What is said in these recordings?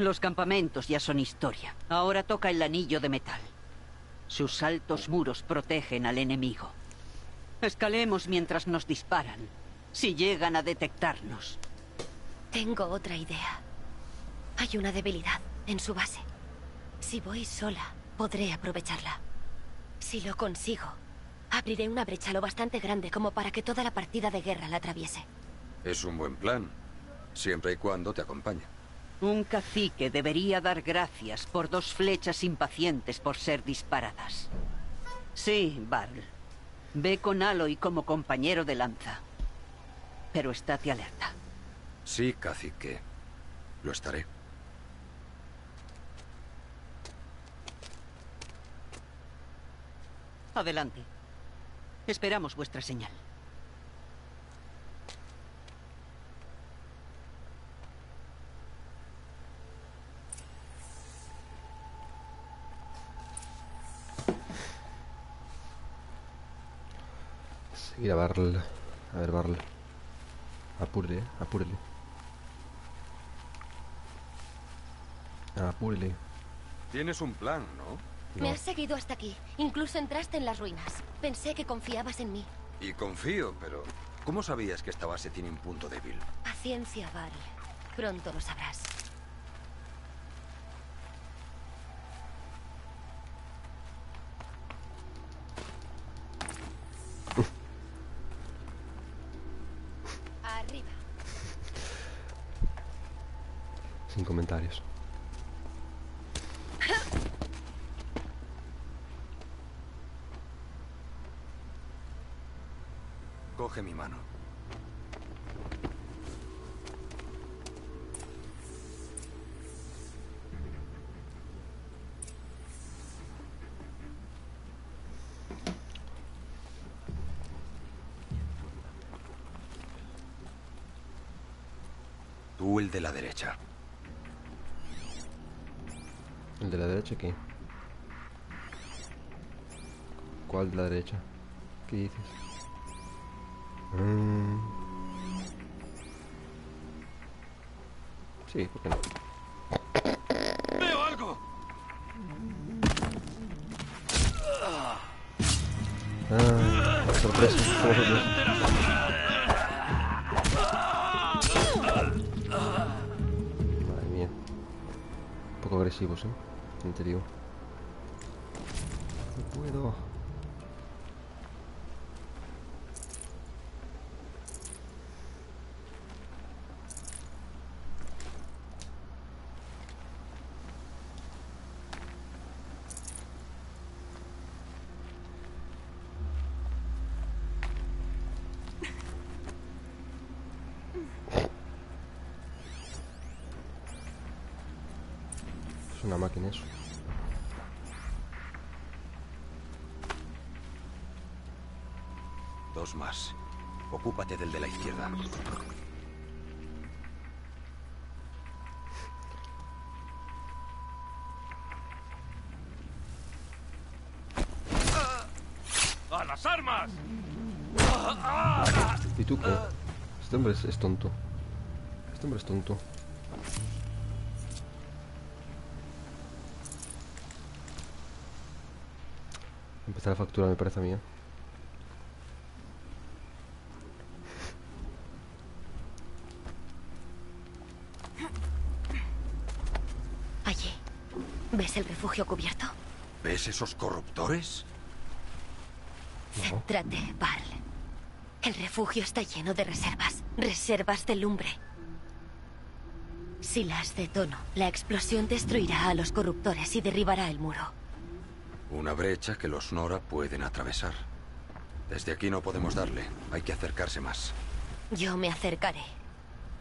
Los campamentos ya son historia. Ahora toca el anillo de metal. Sus altos muros protegen al enemigo. Escalemos mientras nos disparan, si llegan a detectarnos. Tengo otra idea. Hay una debilidad en su base. Si voy sola, podré aprovecharla. Si lo consigo, abriré una brecha lo bastante grande como para que toda la partida de guerra la atraviese. Es un buen plan, siempre y cuando te acompañe. Un cacique debería dar gracias por dos flechas impacientes por ser disparadas. Sí, Barl. Ve con Aloy como compañero de lanza. Pero estate alerta. Sí, cacique. Lo estaré. Adelante. Esperamos vuestra señal. Seguir a Barl. A ver, Barl. Apúrele, apúrele. Apúrele. Tienes un plan, ¿no? Me No. has seguido hasta aquí. Incluso entraste en las ruinas. Pensé que confiabas en mí. Y confío, pero... ¿Cómo sabías que esta base tiene un punto débil? Paciencia, Val. Pronto lo sabrás. Coge mi mano. Tú el de la derecha. ¿El de la derecha qué? ¿Cuál de la derecha? ¿Qué dices? Mm. Sí, ¿por qué no? ¡Veo algo! Ah, sorpresa, sorpresa. Madre mía. Un poco agresivos, ¿eh? No te digo. No puedo. Es una máquina eso. Dos más. Ocúpate del de la izquierda. ¡A las armas! ¿Y tú qué? Este hombre es, es tonto. Este hombre es tonto. Empezar a facturar me parece a mí. ¿eh? Allí. ¿Ves el refugio cubierto? ¿Ves esos corruptores? Céntrate, Val. El refugio está lleno de reservas. Reservas de lumbre. Si las detono, la explosión destruirá a los corruptores y derribará el muro. Una brecha que los Nora pueden atravesar. Desde aquí no podemos darle. Hay que acercarse más. Yo me acercaré.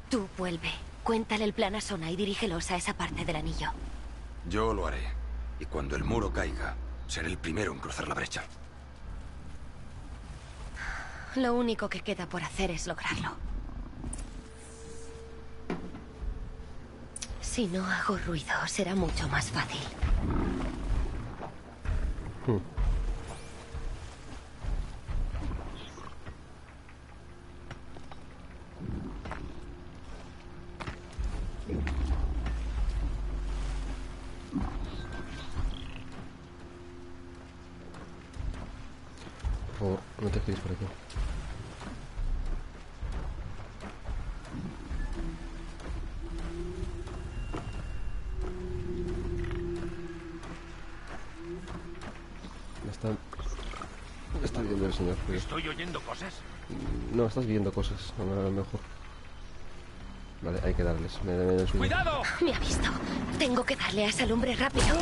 Tú vuelve. Cuéntale el plan a Sona y dirígelos a esa parte del anillo. Yo lo haré. Y cuando el muro caiga, seré el primero en cruzar la brecha. Lo único que queda por hacer es lograrlo. Si no hago ruido, será mucho más fácil. Hmm. Por favor, no te quedes por aquí. Señor. ¿Estoy oyendo cosas? No, estás viendo cosas, a lo mejor. Vale, hay que darles. Me, me, me. ¡Cuidado! Me ha visto. Tengo que darle a esa lumbre rápido.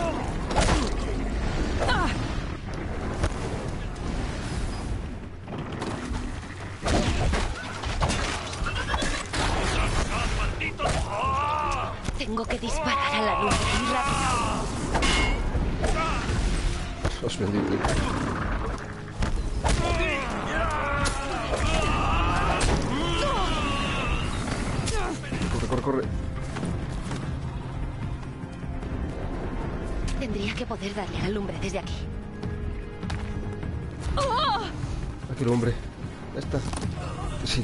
¡Ah! Tengo que disparar a la lumbre rápido. Os bendito. Corre. Tendría que poder darle a la lumbre desde aquí. Aquí el hombre. Ya está. Sí.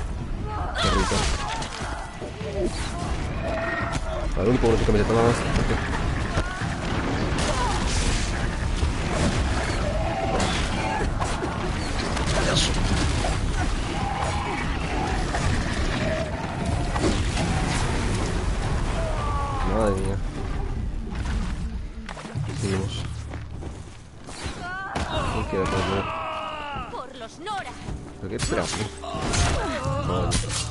Al único que me nada más. Madre mía. Seguimos. ¿Quién queda por ver? ¡Por los Nora! ¿Pero qué esperas? eh? Vale.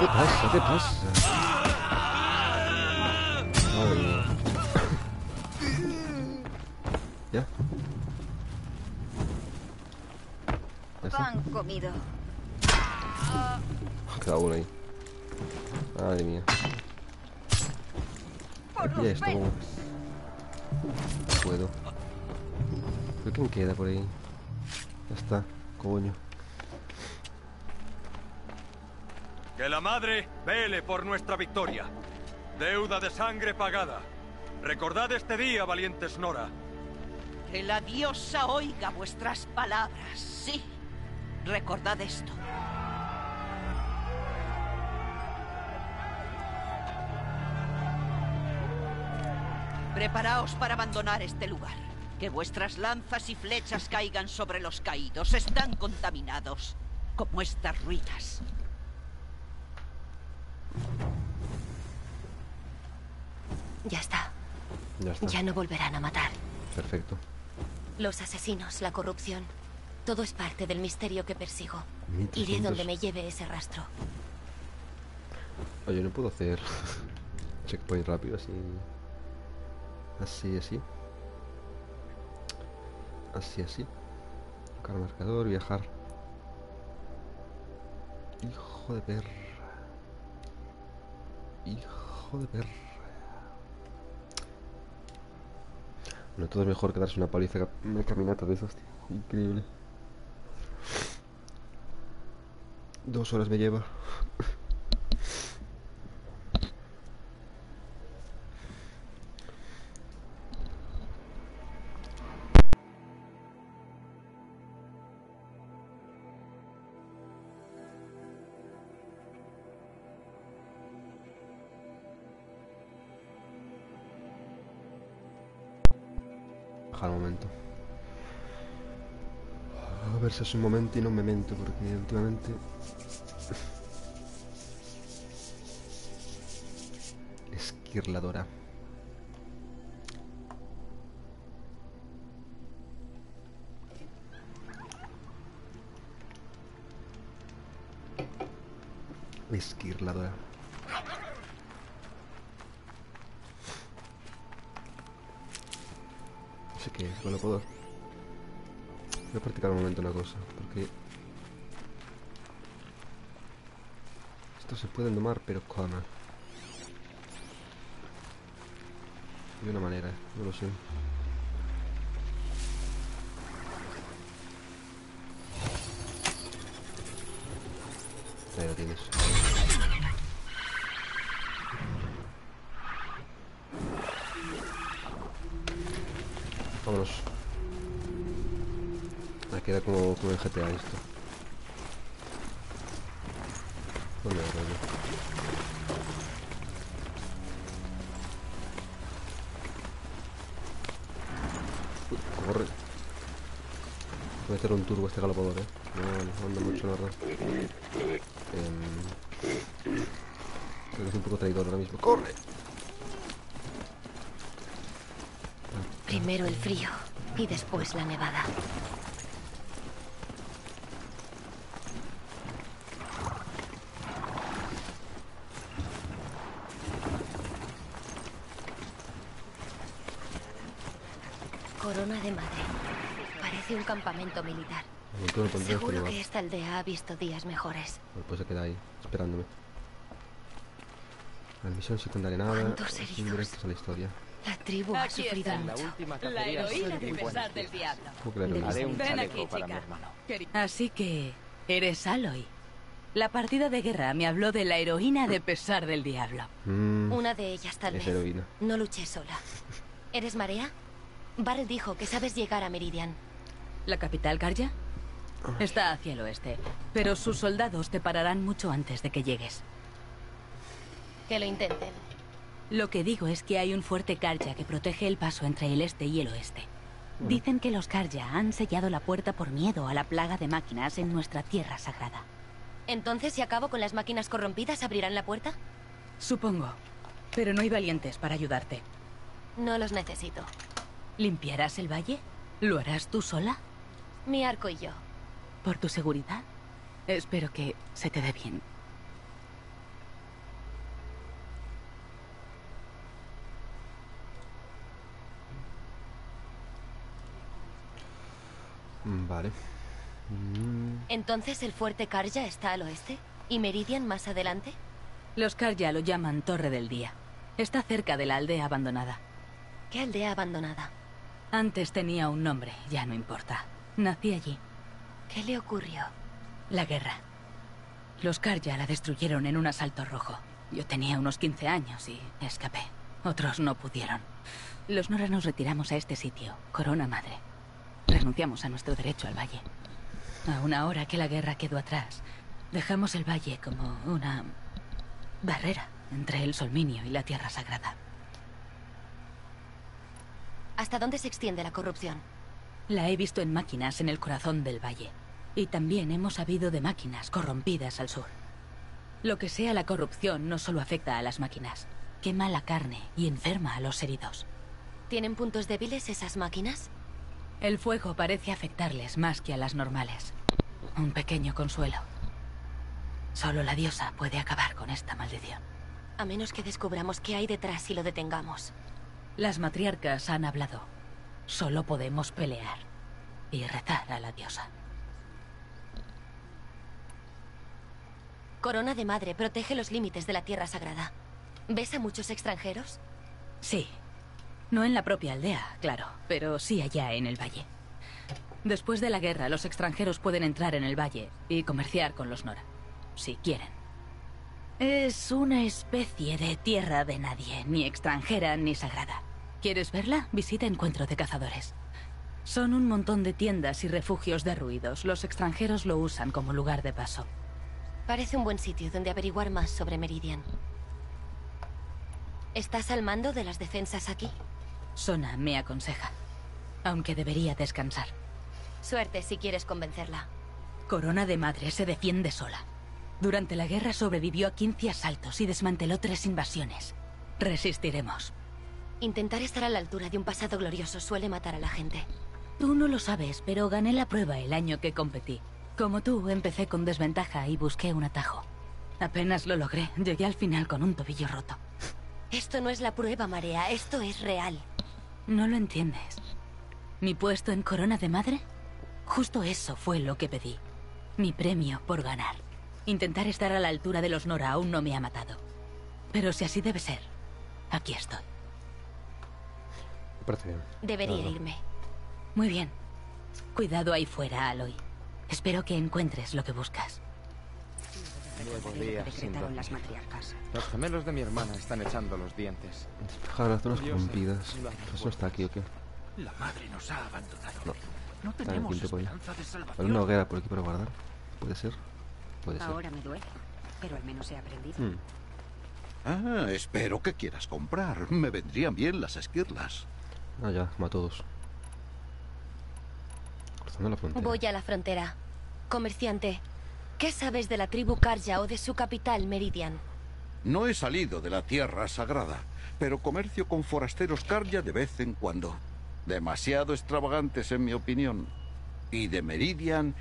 ¿Qué pasa? ¿Qué pasa? Madre mía. ¿Ya? ¿Ya está? Pan comido. Queda uno ahí. Madre mía. Aquí esto, ¿cómo? No puedo. ¿Pero quién queda por ahí? Ya está, coño. Que la madre vele por nuestra victoria. Deuda de sangre pagada. Recordad este día, valientes Nora. Que la diosa oiga vuestras palabras, sí. Recordad esto. Preparaos para abandonar este lugar. Que vuestras lanzas y flechas caigan sobre los caídos. Están contaminados, como estas ruinas. Ya está. Ya está. Ya no volverán a matar. Perfecto. Los asesinos, la corrupción. Todo es parte del misterio que persigo. 1300. Iré donde me lleve ese rastro. Oye, no puedo hacer checkpoint rápido así. Así, así. Así, así. Tocar marcador, viajar. Hijo de perra. Hijo de perra. No, todo es mejor que darse una paliza una caminata de esas, tío. Increíble. Dos horas me lleva. Bajar un momento. A ver si es un momento y no un memento, porque últimamente... Esquirladora. Esquirladora. No sé qué es, no lo puedo... Voy a practicar un momento una cosa, porque... Esto se puede domar, pero ¿cómo? De una manera, no lo sé. Ahí lo tienes. Vámonos. Me queda como, como GTA esto. Corre. Voy a meter un turbo este galopador, eh. No, no anda mucho, la verdad. Em, creo que es un poco traidor ahora mismo. ¡Corre! Primero el frío y después la nevada. Corona de Madre. Parece un campamento militar. Seguro que esta aldea ha visto días mejores. Bueno, pues se queda ahí, esperándome. La misión secundaria nada. ¿Cuántos sin heridos? directos a la historia. La tribu ha Aquí sufrido está. mucho. última La heroína de pesar del diablo. Un Ven chaleco aquí, para mi chica. hermano. Así que eres Aloy. La partida de guerra me habló de la heroína de pesar del diablo. Mm, Una de ellas tal es vez. heroína. No luché sola. ¿Eres Marea? Barrel dijo que sabes llegar a Meridian. ¿La capital, Karja? Está hacia el oeste, pero sus soldados te pararán mucho antes de que llegues. Que lo intenten. Lo que digo es que hay un fuerte Karja que protege el paso entre el este y el oeste. Dicen que los Karja han sellado la puerta por miedo a la plaga de máquinas en nuestra tierra sagrada. Entonces, si acabo con las máquinas corrompidas, ¿abrirán la puerta? Supongo. Pero no hay valientes para ayudarte. No los necesito. ¿Limpiarás el valle? ¿Lo harás tú sola? Mi arco y yo. ¿Por tu seguridad? Espero que se te dé bien. Mm, Vale. Mm, Entonces, ¿el fuerte Karja está al oeste? ¿Y Meridian más adelante? Los Karja lo llaman Torre del Día. Está cerca de la aldea abandonada. ¿Qué aldea abandonada? Antes tenía un nombre, ya no importa. Nací allí. ¿Qué le ocurrió? La guerra. Los Karja la destruyeron en un asalto rojo. Yo tenía unos 15 años y escapé. Otros no pudieron. Los Nora nos retiramos a este sitio, Corona Madre. Renunciamos a nuestro derecho al valle. A una hora que la guerra quedó atrás, dejamos el valle como una barrera entre el Solminio y la Tierra Sagrada. ¿Hasta dónde se extiende la corrupción? La he visto en máquinas en el corazón del valle. Y también hemos sabido de máquinas corrompidas al sur. Lo que sea la corrupción no solo afecta a las máquinas, quema la carne y enferma a los heridos. ¿Tienen puntos débiles esas máquinas? El fuego parece afectarles más que a las normales. Un pequeño consuelo. Solo la diosa puede acabar con esta maldición. A menos que descubramos qué hay detrás y lo detengamos. Las matriarcas han hablado. Solo podemos pelear y rezar a la diosa. Corona de Madre protege los límites de la Tierra Sagrada. ¿Ves a muchos extranjeros? Sí. No en la propia aldea, claro, pero sí allá en el valle. Después de la guerra, los extranjeros pueden entrar en el valle y comerciar con los Nora, si quieren. Es una especie de tierra de nadie, ni extranjera ni sagrada. ¿Quieres verla? Visita Encuentro de Cazadores. Son un montón de tiendas y refugios derruidos. Los extranjeros lo usan como lugar de paso. Parece un buen sitio donde averiguar más sobre Meridian. ¿Estás al mando de las defensas aquí? Sona me aconseja. Aunque debería descansar. Suerte si quieres convencerla. Corona de Madre se defiende sola. Durante la guerra sobrevivió a 15 asaltos y desmanteló tres invasiones. Resistiremos. Intentar estar a la altura de un pasado glorioso suele matar a la gente. Tú no lo sabes, pero gané la prueba el año que competí. Como tú, empecé con desventaja y busqué un atajo. Apenas lo logré. Llegué al final con un tobillo roto. Esto no es la prueba, Marea. Esto es real. No lo entiendes. ¿Mi puesto en Corona de Madre? Justo eso fue lo que pedí. Mi premio por ganar. Intentar estar a la altura de los Nora aún no me ha matado. Pero si así debe ser, aquí estoy. Debería irme. Muy bien. Cuidado ahí fuera, Aloy. Espero que encuentres lo que buscas. Nuevo día, Decretaron dormir. las matriarcas. Los gemelos de mi hermana están echando los dientes. Despejar las zonas corrompidas. Eso no está aquí, ¿o qué? La madre nos ha abandonado. No. No tenemos esperanza de ¿Hay salvación. una hoguera por aquí para guardar? ¿Puede ser? Puede ser. Ahora me duele, pero al menos he aprendido. Hmm. Ah, espero que quieras comprar. Me vendrían bien las esquirlas. Ah, ya, como a todos. Cruzando la frontera. Voy a la frontera. Comerciante, ¿qué sabes de la tribu Karja o de su capital, Meridian? No he salido de la tierra sagrada, pero comercio con forasteros Karja de vez en cuando. Demasiado extravagantes, en mi opinión. Y de Meridian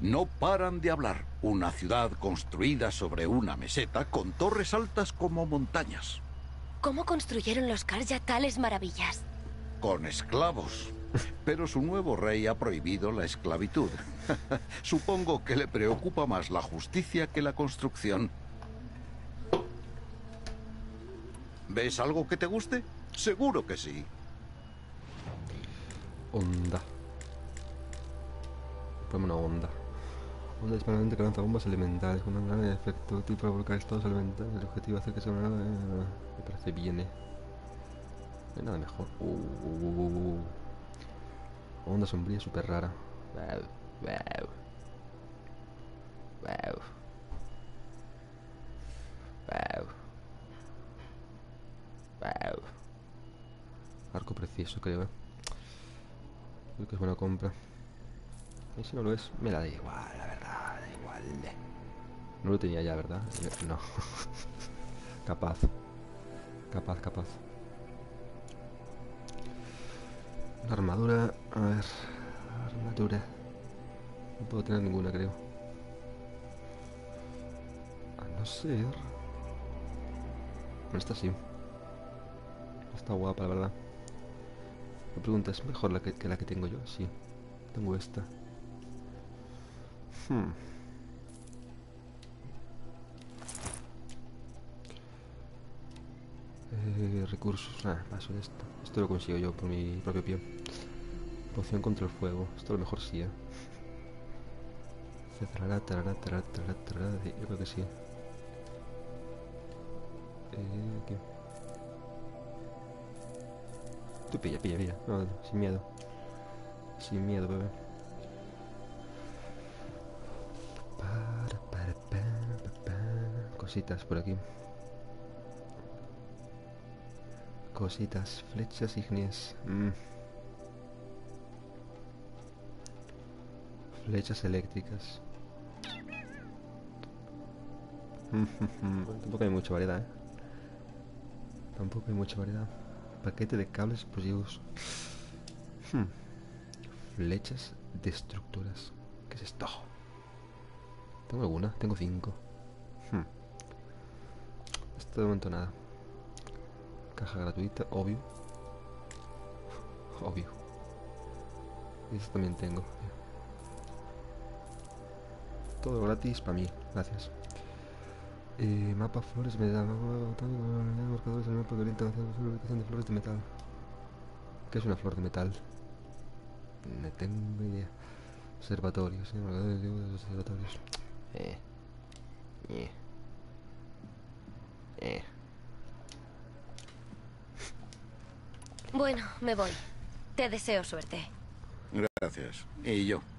no paran de hablar. Una ciudad construida sobre una meseta con torres altas como montañas. ¿Cómo construyeron los Karja tales maravillas? Con esclavos. Pero su nuevo rey ha prohibido la esclavitud. Supongo que le preocupa más la justicia que la construcción. ¿Ves algo que te guste? Seguro que sí. Onda. Ponme una onda. Onda disparante que lanza bombas elementales con una gran efecto tipo para volcar estados elementales. El objetivo es hacer que sea una... Me parece bien, eh. No hay nada mejor. Uh, uh, uh, uh. Onda sombría súper rara. Wow, wow. Wow. Wow. Wow. Arco preciso, creo, eh. Creo que es buena compra. Y si no lo es, me la da igual, la verdad, da igual. No lo tenía ya, ¿verdad? Eh, No. capaz. Capaz, capaz. Armadura. A ver. Armadura. No puedo tener ninguna, creo. A no ser. Esta sí. Está guapa, la verdad. La pregunta es mejor la que, que la que tengo yo. Sí. Tengo esta. Hmm. Recursos. Ah, paso de esto. Esto lo consigo yo por mi propio pie. Poción contra el fuego. Esto a lo mejor sí, ¿eh? Tarará, tarará, tarará, Yo creo que sí. Eh, ¿qué? Tú pilla, pilla, pilla. Sin miedo. Sin miedo, bebé. Cositas por aquí. Cositas, flechas ígneas. Mm. Flechas eléctricas. Tampoco hay mucha variedad, ¿eh? Tampoco hay mucha variedad. Paquete de cables explosivos. Hmm. Flechas destructoras. ¿Qué es esto? ¿Tengo alguna? Tengo cinco. Hmm. Esto de momento nada. Caja gratuita, obvio. Obvio. Y esto también tengo. Todo gratis para mí, gracias. Eh, mapa flores me da marcadores mapa que orienta hacia la ubicación de flores de metal. ¿Qué es una flor de metal? No tengo idea. Observatorios, ¿sí? marcadores de observatorios. Eh. Eh. Eh. Bueno, me voy. Te deseo suerte. Gracias. Y yo.